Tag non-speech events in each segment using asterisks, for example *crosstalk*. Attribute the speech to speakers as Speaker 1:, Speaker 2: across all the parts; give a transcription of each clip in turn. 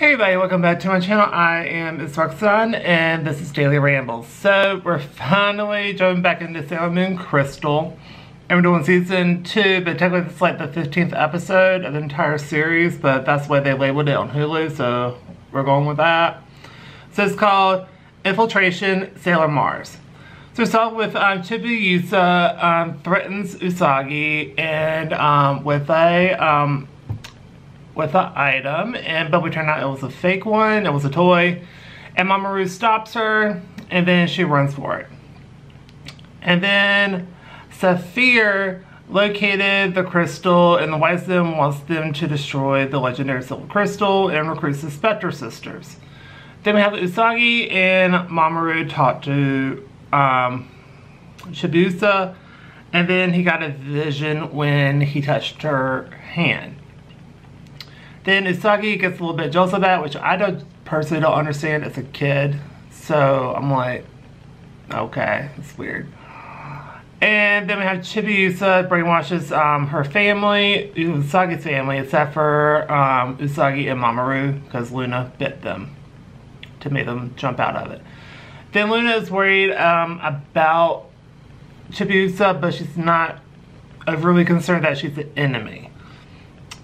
Speaker 1: Hey everybody, welcome back to my channel. I am Ms. Roxanne and this is Daily Rambles. So we're finally jumping back into Sailor Moon Crystal. And we're doing season two, but technically it's like the 15th episode of the entire series, but that's the way they labeled it on Hulu, so we're going with that. So it's called Infiltration Sailor Mars. So we start with um, Chibiusa um, threatens Usagi and um, with a um, with an item, and but we turned out it was a fake one, it was a toy, and Mamoru stops her, and then she runs for it. And then Saphir located the crystal, and the Wisdom wants them to destroy the legendary Silver Crystal and recruits the Spectre Sisters. Then we have Usagi and Mamoru talk to um, Chibiusa, and then he got a vision when he touched her hand. Then Usagi gets a little bit jealous of that, which I don't personally don't understand as a kid. So I'm like, okay, it's weird. And then we have Chibiusa brainwashes um, her family, Usagi's family, except for um, Usagi and Mamoru, because Luna bit them to make them jump out of it. Then Luna is worried um, about Chibiusa, but she's not overly concerned that she's the enemy.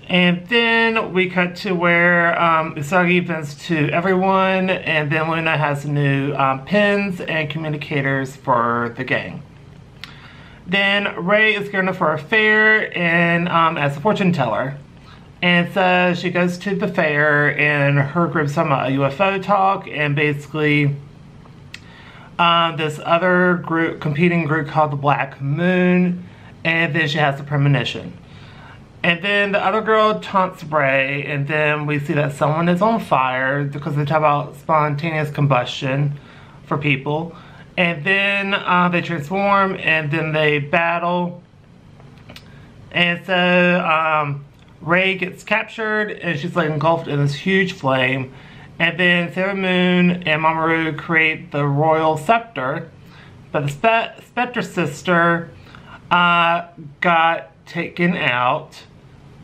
Speaker 1: And then we cut to where um, Usagi vents to everyone, and then Luna has new um, pins and communicators for the gang. Then Rei is going for a fair and um, as a fortune teller. And so she goes to the fair, and her group's talking a UFO talk, and basically um, this other group, competing group called the Black Moon, and then she has a premonition. And then the other girl taunts Rei, and then we see that someone is on fire because they talk about spontaneous combustion for people. And then uh, they transform, and then they battle. And so um, Rei gets captured, and she's like engulfed in this huge flame. And then Sailor Moon and Mamoru create the Royal Scepter. But the Spe Spectre Sister uh, got taken out.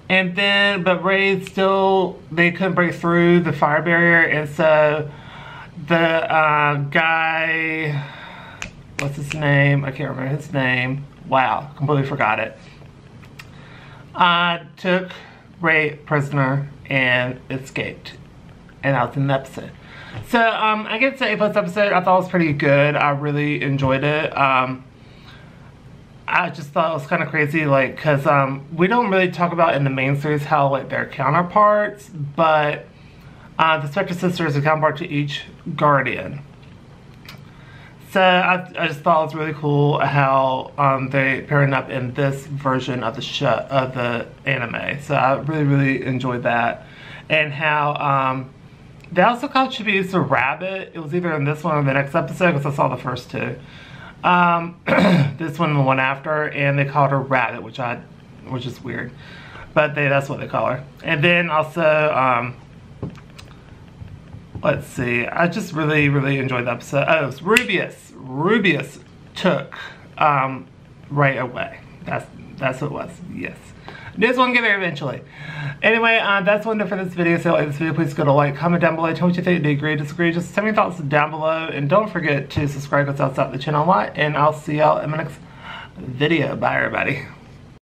Speaker 1: And then, but Rei still, they couldn't break through the fire barrier. And so the uh, guy, what's his name? I can't remember his name. Wow, completely forgot it. Uh, took Rei prisoner and escaped. And that was in the episode. So, um, I get to say, plus episode, I thought it was pretty good. I really enjoyed it. Um, I just thought it was kind of crazy, like, because um, we don't really talk about in the main series how, like, their counterparts, but uh, the Spectre Sisters are counterpart to each Guardian. So I, I, just thought it was really cool how um, they pairing up in this version of the show, of the anime. So I really, really enjoyed that. And how um, they also called Chibiusa Rabbit. It was either in this one or the next episode because I saw the first two. Um, *clears throat* this one, and the one after, and they called her Rabbit, which I, which is weird, but they that's what they call her. And then also, um, let's see, I just really really enjoyed the episode. Oh, it was Rubius Rubeus took um, Rei away. That's that's what it was. Yes. This one get there eventually. Anyway, uh, that's one for this video. So if this video, please go to like, comment down below, tell me what you think, do you agree, disagree, just tell me your thoughts down below. And don't forget to subscribe because that's out the channel a lot. And I'll see y'all in my next video. Bye everybody.